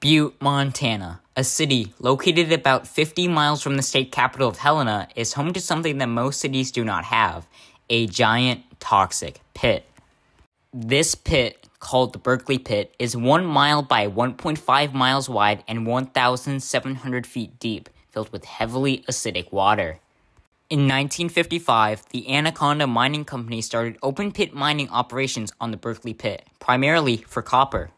Butte, Montana, a city located about 50 miles from the state capital of Helena, is home to something that most cities do not have a giant toxic pit. This pit, called the Berkeley Pit, is 1 mile by 1.5 miles wide and 1,700 feet deep, filled with heavily acidic water. In 1955, the Anaconda Mining Company started open pit mining operations on the Berkeley Pit, primarily for copper.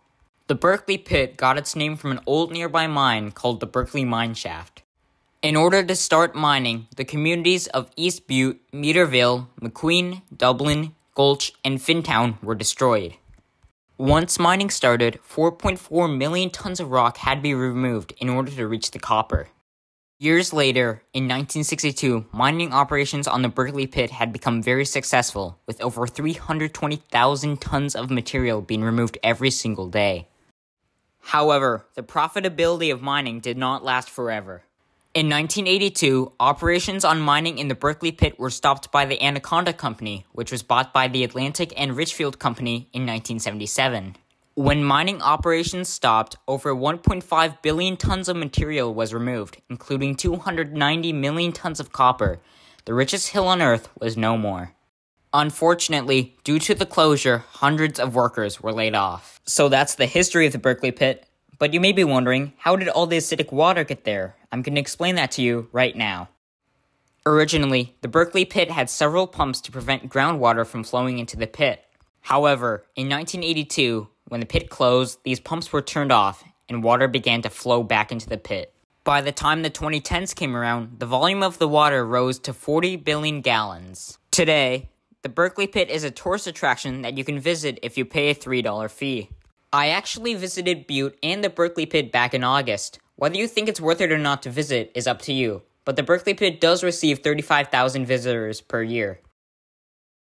The Berkeley Pit got its name from an old nearby mine called the Berkeley Mine Shaft. In order to start mining, the communities of East Butte, Meaderville, McQueen, Dublin, Gulch, and Finntown were destroyed. Once mining started, 4.4 million tons of rock had to be removed in order to reach the copper. Years later, in 1962, mining operations on the Berkeley pit had become very successful, with over 320,000 tons of material being removed every single day. However, the profitability of mining did not last forever. In 1982, operations on mining in the Berkeley pit were stopped by the Anaconda Company, which was bought by the Atlantic and Richfield Company in 1977. When mining operations stopped, over 1.5 billion tons of material was removed, including 290 million tons of copper. The richest hill on earth was no more. Unfortunately, due to the closure, hundreds of workers were laid off. So that's the history of the Berkeley pit. But you may be wondering, how did all the acidic water get there? I'm going to explain that to you right now. Originally, the Berkeley pit had several pumps to prevent groundwater from flowing into the pit. However, in 1982, when the pit closed, these pumps were turned off and water began to flow back into the pit. By the time the 2010s came around, the volume of the water rose to 40 billion gallons. Today, the Berkeley Pit is a tourist attraction that you can visit if you pay a $3 fee. I actually visited Butte and the Berkeley Pit back in August. Whether you think it's worth it or not to visit is up to you, but the Berkeley Pit does receive 35,000 visitors per year.